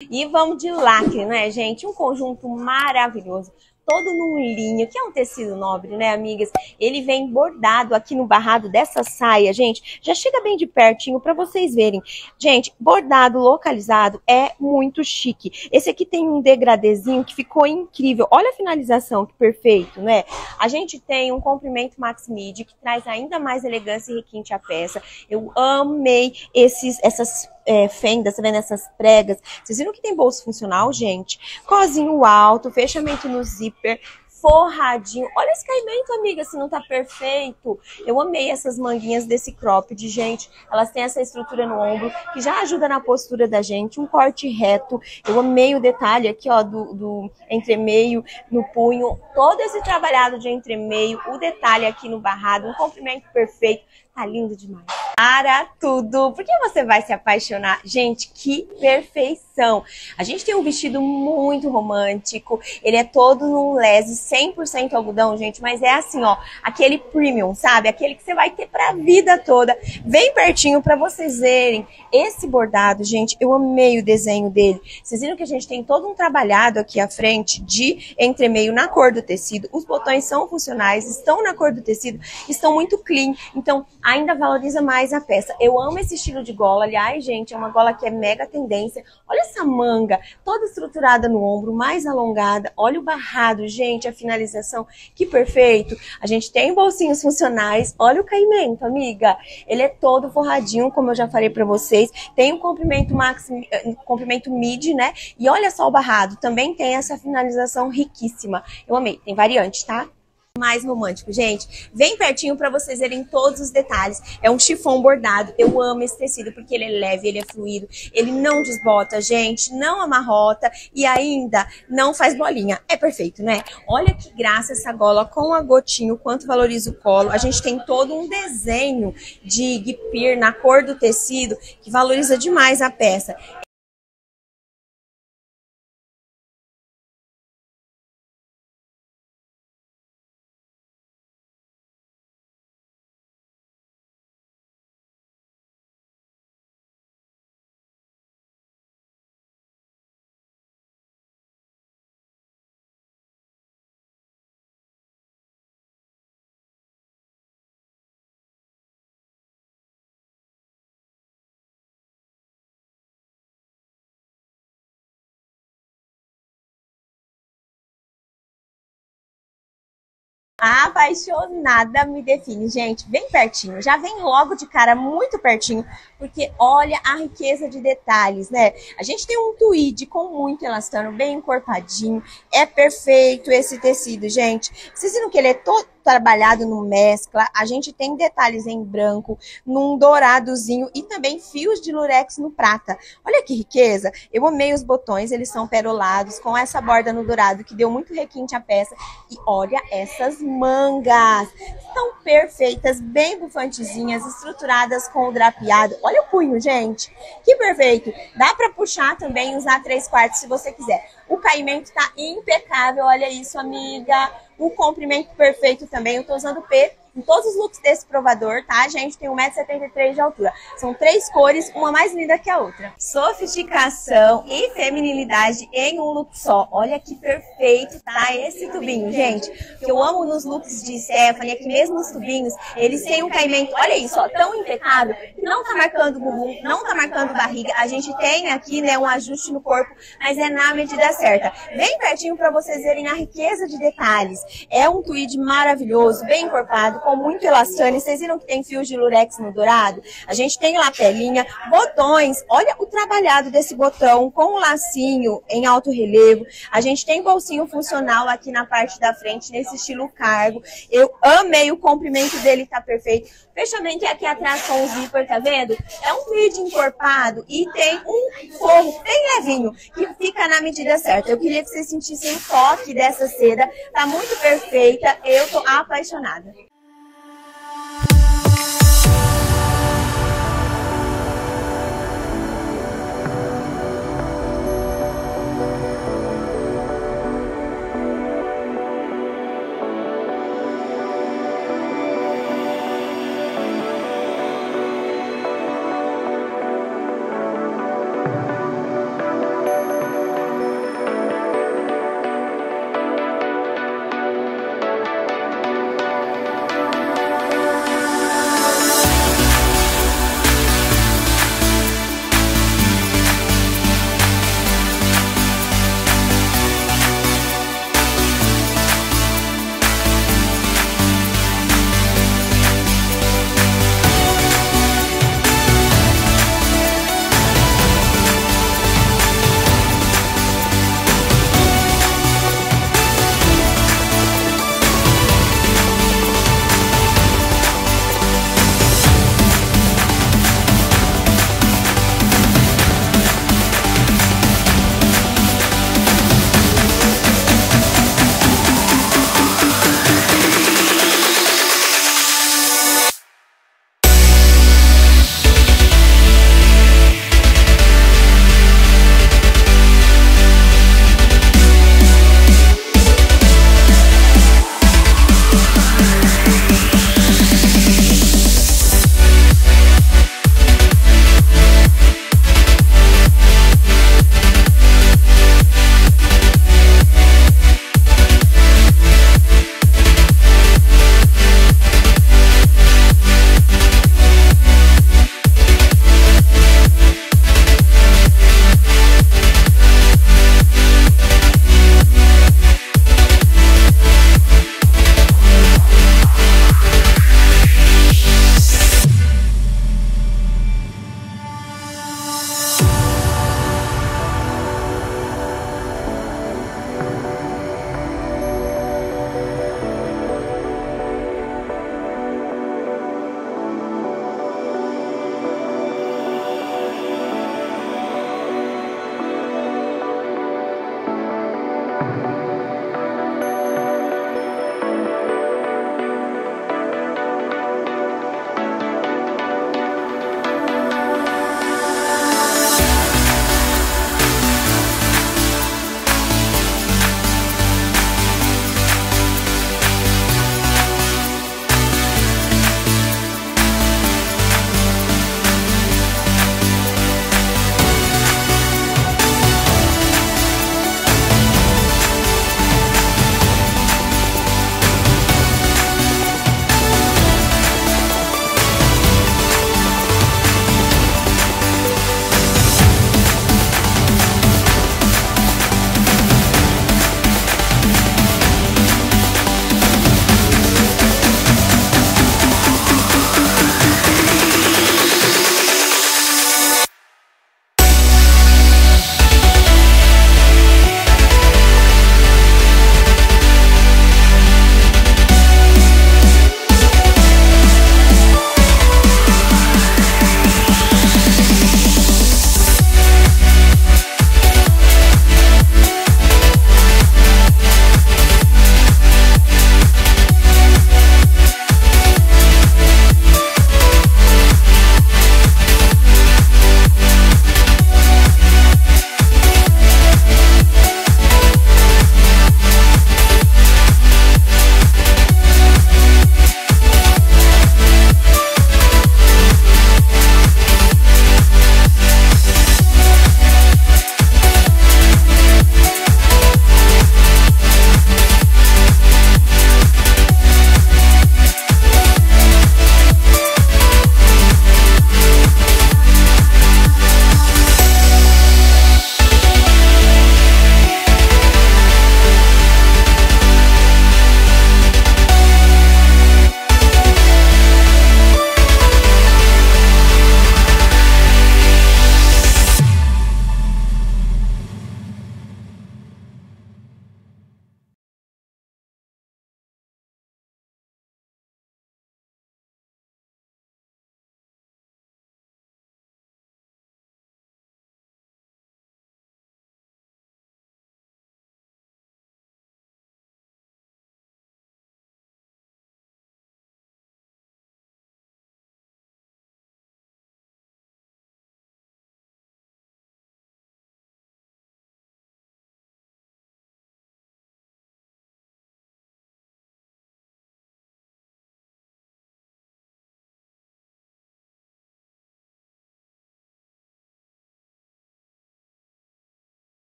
E vamos de lacre, né, gente? Um conjunto maravilhoso todo num linho, que é um tecido nobre, né, amigas? Ele vem bordado aqui no barrado dessa saia, gente. Já chega bem de pertinho para vocês verem. Gente, bordado localizado é muito chique. Esse aqui tem um degradezinho que ficou incrível. Olha a finalização, que perfeito, né? A gente tem um comprimento max midi que traz ainda mais elegância e requinte à peça. Eu amei esses, essas é, fendas, tá vendo essas pregas? Vocês viram que tem bolso funcional, gente? Cozinho alto, fechamento no zíper, forradinho. Olha esse caimento, amiga, se não tá perfeito. Eu amei essas manguinhas desse cropped, gente. Elas têm essa estrutura no ombro que já ajuda na postura da gente. Um corte reto. Eu amei o detalhe aqui, ó, do, do entremeio no punho. Todo esse trabalhado de entremeio. O detalhe aqui no barrado. Um comprimento perfeito. Tá lindo demais para tudo. Porque você vai se apaixonar. Gente, que perfeição. A gente tem um vestido muito romântico. Ele é todo num lese 100% algodão, gente. Mas é assim, ó. Aquele premium, sabe? Aquele que você vai ter pra vida toda. Bem pertinho para vocês verem. Esse bordado, gente, eu amei o desenho dele. Vocês viram que a gente tem todo um trabalhado aqui à frente de entremeio na cor do tecido. Os botões são funcionais, estão na cor do tecido, estão muito clean. Então, ainda valoriza mais a peça. Eu amo esse estilo de gola. Aliás, gente, é uma gola que é mega tendência. Olha essa manga, toda estruturada no ombro, mais alongada. Olha o barrado, gente, a finalização. Que perfeito. A gente tem bolsinhos funcionais. Olha o caimento, amiga. Ele é todo forradinho, como eu já falei para vocês. Tem um comprimento max, eh, comprimento mid, né? E olha só o barrado. Também tem essa finalização riquíssima. Eu amei. Tem variante, tá? Mais romântico. Gente, vem pertinho para vocês verem todos os detalhes. É um chifão bordado. Eu amo esse tecido porque ele é leve, ele é fluido, ele não desbota, gente, não amarrota e ainda não faz bolinha. É perfeito, né? Olha que graça essa gola com a gotinho, quanto valoriza o colo. A gente tem todo um desenho de guipir na cor do tecido que valoriza demais a peça. Apaixonada me define, gente. Bem pertinho, já vem logo de cara muito pertinho, porque olha a riqueza de detalhes, né? A gente tem um tweed com muito elastano, bem encorpadinho. É perfeito esse tecido, gente. Vocês viram que ele é todo trabalhado no mescla. A gente tem detalhes em branco, num douradozinho e também fios de lurex no prata. Olha que riqueza! Eu amei os botões, eles são perolados, com essa borda no dourado que deu muito requinte à peça. E olha essas mangas! Estão perfeitas, bem bufantezinhas, estruturadas com o drapeado. Olha o punho, gente! Que perfeito! Dá para puxar também, usar três quartos se você quiser. O caimento tá impecável, olha isso, amiga. O comprimento perfeito também. Eu tô usando P em todos os looks desse provador, tá, gente? Tem 1,73m de altura. São três cores, uma mais linda que a outra. Sofisticação e feminilidade em um look só. Olha que perfeito tá esse tubinho, gente. O que eu amo nos looks de Stephanie é que mesmo os tubinhos, eles têm um caimento, olha isso, ó, tão impecável, que não tá marcando bumbum, não tá marcando barriga. A gente tem aqui, né, um ajuste no corpo, mas é na medida certa. Bem pertinho para vocês verem a riqueza de detalhes. É um tweed maravilhoso, bem encorpado, com muito elastane. Vocês viram que tem fios de lurex no dourado? A gente tem lapelinha, botões. Olha o trabalhado desse botão com o lacinho em alto relevo. A gente tem bolsinho funcional aqui na parte da frente, nesse estilo cargo. Eu amei o comprimento dele, tá perfeito. Fechamento é aqui atrás com o zíper, tá vendo? É um vídeo encorpado e tem um forro bem levinho, que fica na medida certa. Eu queria que vocês sentissem o toque dessa seda. Tá muito perfeita. Eu tô apaixonada.